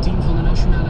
team van de nationale